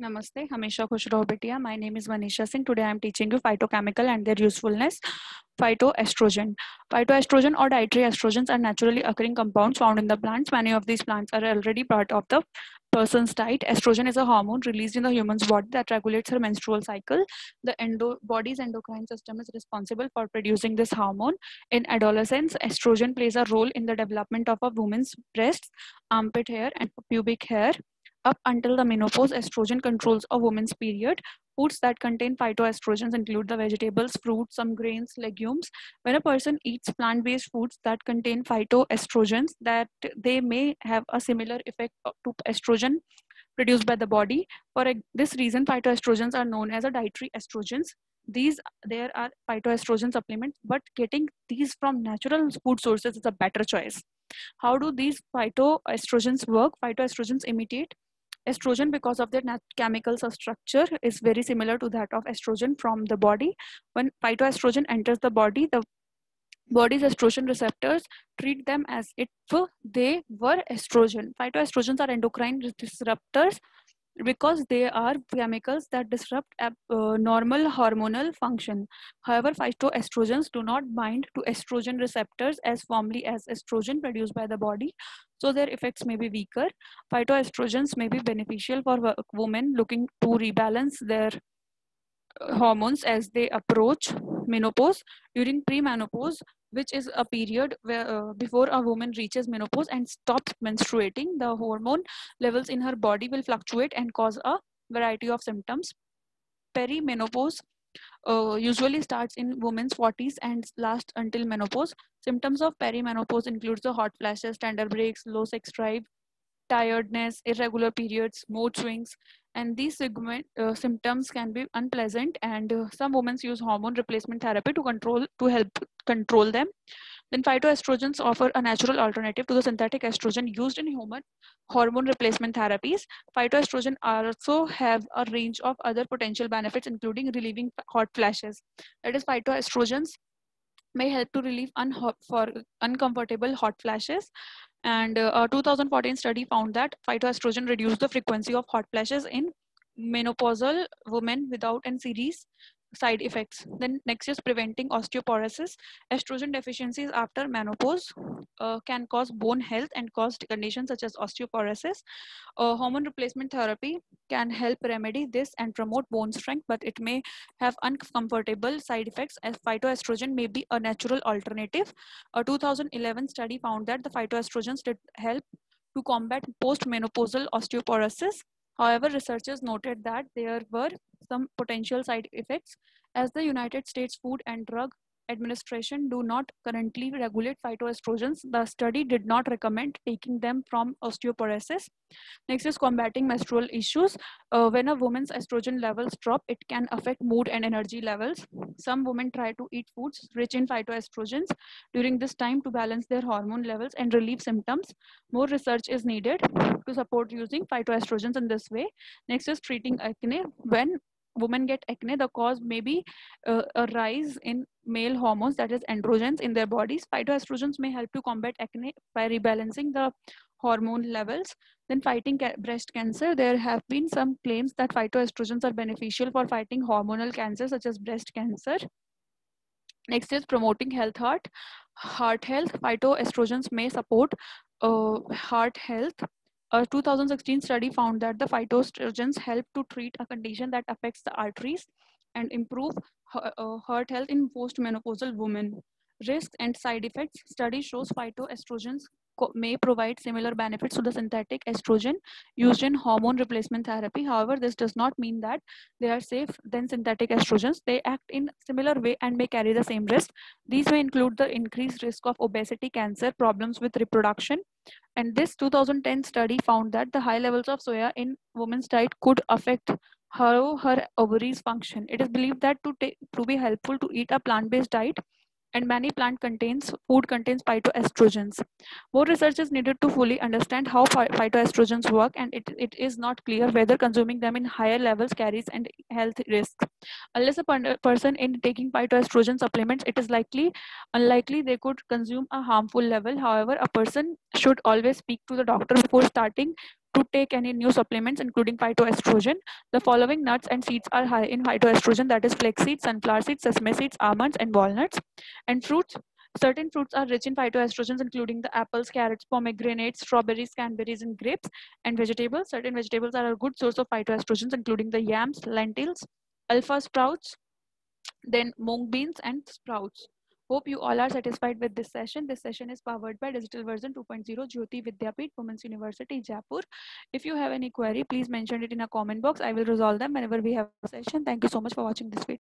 Namaste, Hamisha Khushro Bhatia. My name is Manisha Singh. Today I am teaching you phytochemical and their usefulness. Phytoestrogen. Phytoestrogen or dietary estrogens are naturally occurring compounds found in the plants. Many of these plants are already part of the person's diet. Estrogen is a hormone released in the human's body that regulates her menstrual cycle. The endo body's endocrine system is responsible for producing this hormone. In adolescence, estrogen plays a role in the development of a woman's breasts, armpit hair, and pubic hair. Up until the menopause, estrogen controls a woman's period. Foods that contain phytoestrogens include the vegetables, fruits, some grains, legumes. When a person eats plant-based foods that contain phytoestrogens, that they may have a similar effect to estrogen produced by the body. For this reason, phytoestrogens are known as a dietary estrogens. These there are phytoestrogen supplements, but getting these from natural food sources is a better choice. How do these phytoestrogens work? Phytoestrogens imitate estrogen because of their chemical structure is very similar to that of estrogen from the body. When phytoestrogen enters the body the body's estrogen receptors treat them as if they were estrogen. Phytoestrogens are endocrine disruptors because they are chemicals that disrupt uh, normal hormonal function. However, phytoestrogens do not bind to estrogen receptors as firmly as estrogen produced by the body, so their effects may be weaker. Phytoestrogens may be beneficial for women looking to rebalance their uh, hormones as they approach menopause. During premenopause, which is a period where uh, before a woman reaches menopause and stops menstruating the hormone levels in her body will fluctuate and cause a variety of symptoms. Perimenopause uh, usually starts in women's 40s and lasts until menopause. Symptoms of perimenopause includes the hot flashes tender breaks low sex drive tiredness irregular periods mood swings and these segment, uh, symptoms can be unpleasant and uh, some women use hormone replacement therapy to control to help control them. Then phytoestrogens offer a natural alternative to the synthetic estrogen used in human hormone replacement therapies. Phytoestrogen also have a range of other potential benefits including relieving hot flashes. That is phytoestrogens may help to relieve un- for uncomfortable hot flashes and uh, a 2014 study found that phytoestrogen reduced the frequency of hot flashes in menopausal women without series side effects. Then next is preventing osteoporosis. Estrogen deficiencies after menopause uh, can cause bone health and cause conditions such as osteoporosis. Uh, hormone replacement therapy can help remedy this and promote bone strength, but it may have uncomfortable side effects as phytoestrogen may be a natural alternative. A 2011 study found that the phytoestrogens did help to combat postmenopausal osteoporosis However, researchers noted that there were some potential side effects as the United States Food and Drug Administration do not currently regulate phytoestrogens. The study did not recommend taking them from osteoporosis. Next is combating menstrual issues. Uh, when a woman's estrogen levels drop, it can affect mood and energy levels. Some women try to eat foods rich in phytoestrogens during this time to balance their hormone levels and relieve symptoms. More research is needed to support using phytoestrogens in this way. Next is treating acne. When women get acne, the cause may be uh, a rise in male hormones, that is androgens in their bodies. Phytoestrogens may help to combat acne by rebalancing the hormone levels. Then fighting ca breast cancer, there have been some claims that phytoestrogens are beneficial for fighting hormonal cancer such as breast cancer. Next is promoting health heart. Heart health, phytoestrogens may support uh, heart health a 2016 study found that the phytoestrogens help to treat a condition that affects the arteries and improve uh, heart health in postmenopausal women. Risks and side effects study shows phytoestrogens may provide similar benefits to the synthetic estrogen used in hormone replacement therapy. However, this does not mean that they are safe than synthetic estrogens. They act in similar way and may carry the same risk. These may include the increased risk of obesity, cancer, problems with reproduction. And this 2010 study found that the high levels of soya in women's diet could affect how her ovaries function. It is believed that to, to be helpful to eat a plant-based diet, and many plant contains food contains phytoestrogens. More research is needed to fully understand how phytoestrogens work and it, it is not clear whether consuming them in higher levels carries and health risks. Unless a person in taking phytoestrogen supplements, it is likely unlikely they could consume a harmful level. However, a person should always speak to the doctor before starting to take any new supplements, including phytoestrogen. The following nuts and seeds are high in phytoestrogen, that is flax seeds, sunflower seeds, sesame seeds, almonds, and walnuts. And fruits, certain fruits are rich in phytoestrogens, including the apples, carrots, pomegranates, strawberries, cranberries, and grapes. And vegetables, certain vegetables are a good source of phytoestrogens, including the yams, lentils, alfalfa sprouts, then mung beans and sprouts. Hope you all are satisfied with this session. This session is powered by Digital Version 2.0 Jayoti Vidyapeeth Women's University, Jaipur. If you have any query, please mention it in a comment box. I will resolve them whenever we have a session. Thank you so much for watching this video.